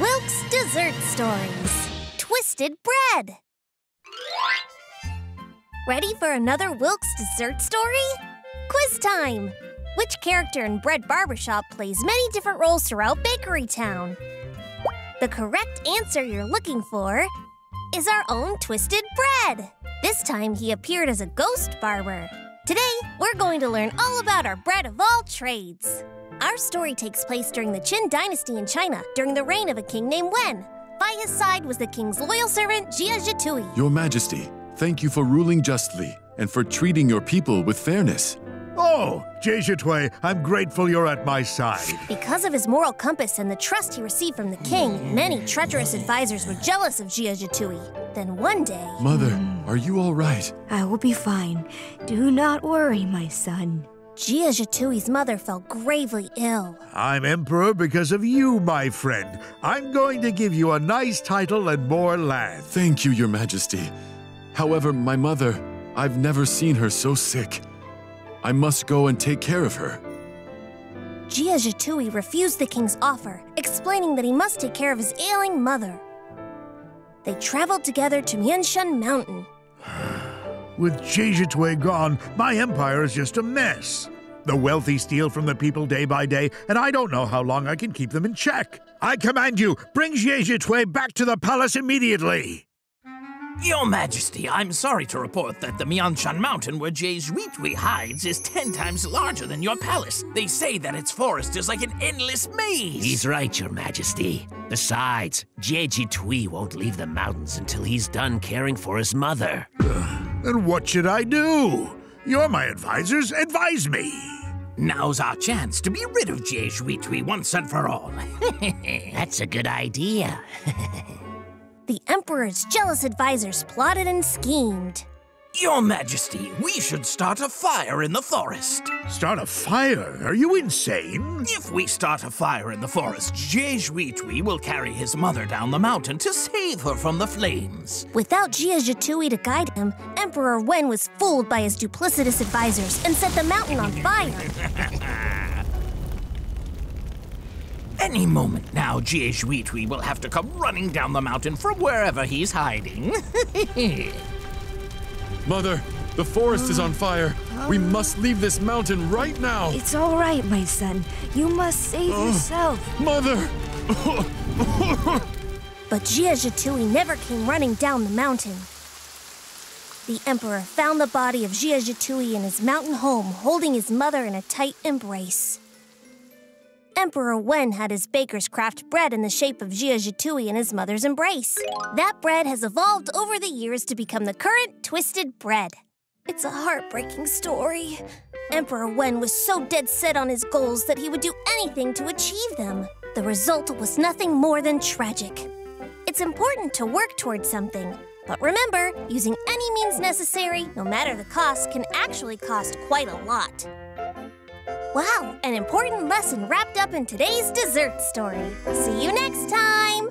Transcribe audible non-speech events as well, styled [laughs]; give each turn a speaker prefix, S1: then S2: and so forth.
S1: Wilk's Dessert Stories Twisted Bread. Ready for another Wilk's Dessert Story? Quiz time! Which character in Bread Barbershop plays many different roles throughout Bakery Town? The correct answer you're looking for is our own Twisted Bread. This time he appeared as a ghost barber. Today, we're going to learn all about our bread of all trades. Our story takes place during the Qin dynasty in China during the reign of a king named Wen. By his side was the king's loyal servant, Jia Zhetui.
S2: Your Majesty, thank you for ruling justly and for treating your people with fairness.
S3: Oh, Jia Zhetui, I'm grateful you're at my side.
S1: Because of his moral compass and the trust he received from the king, many treacherous advisors were jealous of Jia Zhetui. Then one day,
S2: Mother, are you all right?
S4: I will be fine. Do not worry, my son.
S1: Jia Zhetui's mother fell gravely ill.
S3: I'm emperor because of you, my friend. I'm going to give you a nice title and more land.
S2: Thank you, Your Majesty. However, my mother, I've never seen her so sick. I must go and take care of her.
S1: Jia Zhetui refused the king's offer, explaining that he must take care of his ailing mother. They traveled together to Mianshan Mountain.
S3: With Jia Zhetui gone, my empire is just a mess. The wealthy steal from the people day by day, and I don't know how long I can keep them in check. I command you, bring Jia Zhetui back to the palace immediately.
S5: Your Majesty, I'm sorry to report that the Mianshan Mountain where Jia Zhetui hides is ten times larger than your palace. They say that its forest is like an endless maze.
S6: He's right, Your Majesty. Besides, Jia Zhetui won't leave the mountains until he's done caring for his mother.
S3: Uh, And what should I do? You're my advisors. Advise me.
S5: Now's our chance to be rid of Jia Zhetui once and for all. [laughs]
S6: That's a good idea. [laughs]
S1: The emperor's jealous advisors plotted and schemed.
S5: Your Majesty, we should start a fire in the forest.
S3: Start a fire? Are you insane?
S5: If we start a fire in the forest, Jia Zhetui will carry his mother down the mountain to save her from the flames.
S1: Without Jia Zhetui to guide him, Emperor Wen was fooled by his duplicitous advisors and set the mountain on fire. [laughs]
S5: Any moment now, Jia Zhetui will have to come running down the mountain from wherever he's hiding. [laughs]
S2: Mother, the forest is on ah. fire. We ah. must leave this mountain right now.
S4: It's all right, my son. You must save ah. yourself.
S2: Mother! [laughs]
S1: But Jia Zhetui never came running down the mountain. The emperor found the body of Jia Zhetui in his mountain home, holding his mother in a tight embrace. Emperor Wen had his bakers craft bread in the shape of Jia Zhetui in his mother's embrace. That bread has evolved over the years to become the current twisted bread. It's a heartbreaking story. Emperor Wen was so dead set on his goals that he would do anything to achieve them. The result was nothing more than tragic. It's important to work towards something. But remember, using any means necessary, no matter the cost, can actually cost quite a lot. Wow, an important lesson wrapped up in today's dessert story. See you next time!